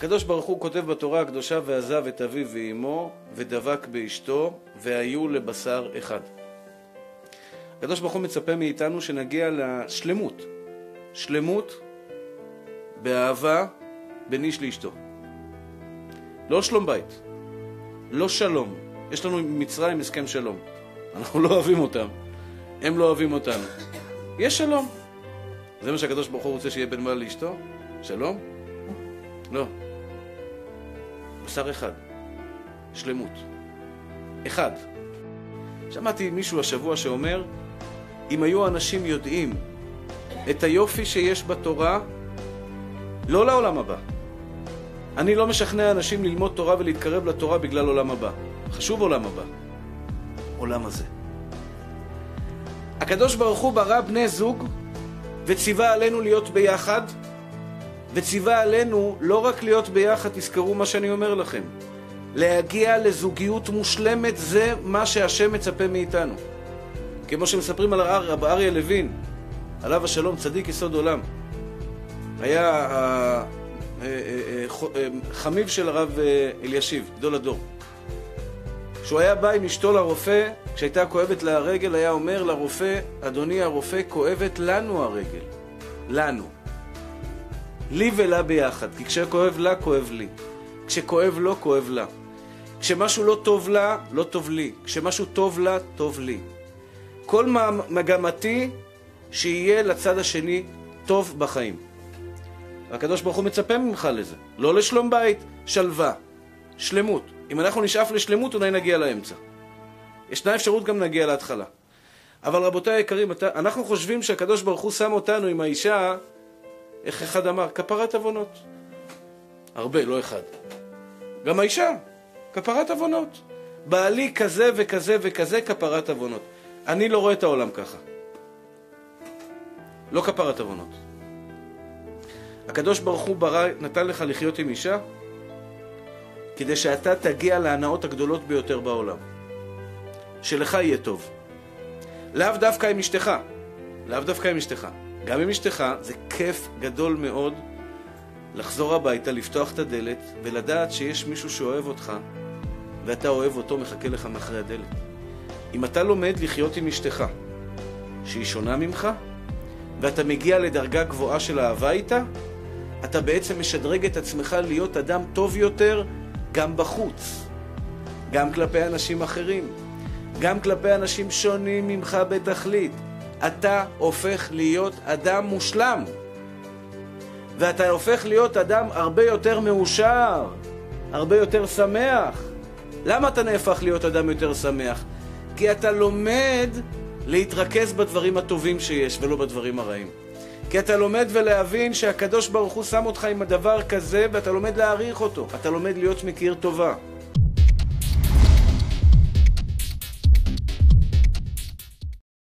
הקדוש ברוך הוא כותב בתורה הקדושה ועזב את אביו ואמו ודבק באשתו והיו לבשר אחד. הקדוש ברוך הוא מצפה מאיתנו שנגיע לשלמות, שלמות באהבה בין איש לאשתו. לא שלום בית, לא שלום. יש לנו עם מצרים הסכם שלום. אנחנו לא אוהבים אותם, הם לא אוהבים אותנו. יש שלום. זה מה שהקדוש ברוך הוא רוצה שיהיה בין בעל לאשתו? שלום? לא. בשר אחד. שלמות. אחד. שמעתי מישהו השבוע שאומר, אם היו אנשים יודעים את היופי שיש בתורה, לא לעולם הבא. אני לא משכנע אנשים ללמוד תורה ולהתקרב לתורה בגלל עולם הבא. חשוב עולם הבא. עולם הזה. הקדוש ברוך הוא ברא בני זוג וציווה עלינו להיות ביחד, וציווה עלינו לא רק להיות ביחד, תזכרו מה שאני אומר לכם, להגיע לזוגיות מושלמת, זה מה שהשם מצפה מאיתנו. כמו שמספרים על רב אריה לוין, עליו השלום, צדיק יסוד עולם. היה אה, אה, אה, חמיב של הרב אלישיב, גדול הדור. כשהוא היה בא עם אשתו לרופא, כשהייתה כואבת לה הרגל, היה אומר לרופא, אדוני הרופא, כואבת לנו הרגל. לנו. לי ולה ביחד, כי כשכואב לה, כואב לי. כשכואב לו, כואב לה. כשמשהו לא טוב לה, לא טוב לי. כשמשהו טוב לה, טוב לי. כל מגמתי שיהיה לצד השני טוב בחיים. הקדוש ברוך הוא מצפה ממך לזה. לא לשלום בית, שלווה, שלמות. אם אנחנו נשאף לשלמות, אולי נגיע לאמצע. ישנה אפשרות גם נגיע להתחלה. אבל רבותיי היקרים, אנחנו חושבים שהקדוש ברוך הוא שם אותנו עם האישה, איך אחד אמר? כפרת עוונות. הרבה, לא אחד. גם האישה, כפרת עוונות. בעלי כזה וכזה וכזה כפרת עוונות. אני לא רואה את העולם ככה. לא כפרת עוונות. הקדוש ברוך הוא ברא, נתן לך לחיות עם אישה כדי שאתה תגיע להנאות הגדולות ביותר בעולם. שלך יהיה טוב. לאו דווקא עם אשתך, לאו דווקא עם אשתך. גם עם אשתך זה כיף גדול מאוד לחזור הביתה, לפתוח את הדלת ולדעת שיש מישהו שאוהב אותך ואתה אוהב אותו, מחכה לך מאחרי הדלת. אם אתה לומד לחיות עם אשתך, שהיא שונה ממך, ואתה מגיע לדרגה גבוהה של אהבה איתה, אתה בעצם משדרג את עצמך להיות אדם טוב יותר גם בחוץ, גם כלפי אנשים אחרים, גם כלפי אנשים שונים ממך בתכלית. אתה הופך להיות אדם מושלם, ואתה הופך להיות אדם הרבה יותר מאושר, הרבה יותר שמח. למה אתה נהפך להיות אדם יותר שמח? כי אתה לומד להתרכז בדברים הטובים שיש ולא בדברים הרעים. כי אתה לומד ולהבין שהקדוש ברוך הוא שם אותך עם הדבר כזה ואתה לומד להעריך אותו. אתה לומד להיות מכיר טובה.